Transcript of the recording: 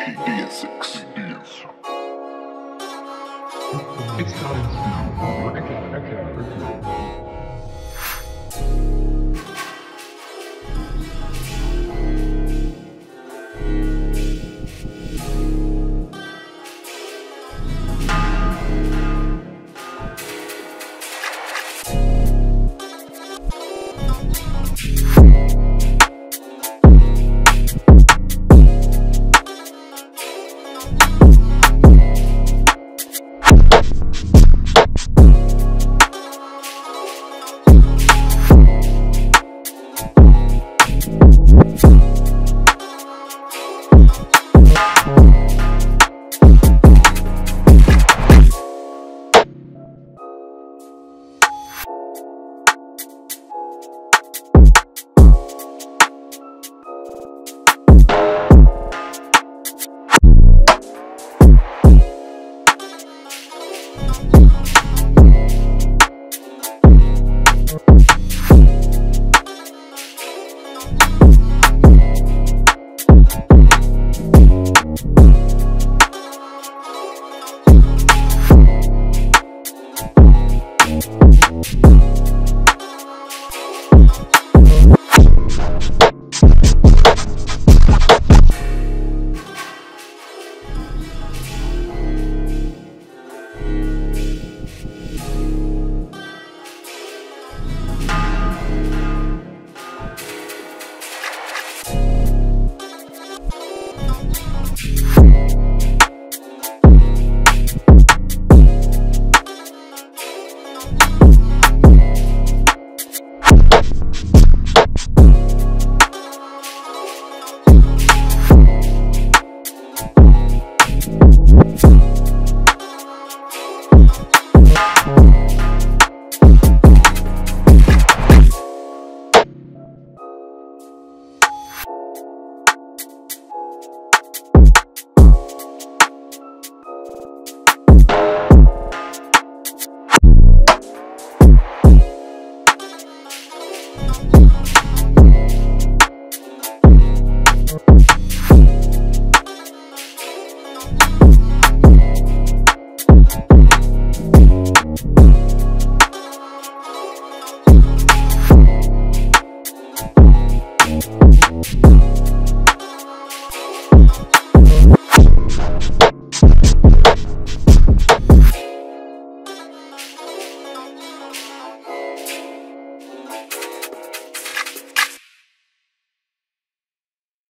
DSX. It's time. Okay, okay, okay. Thank hmm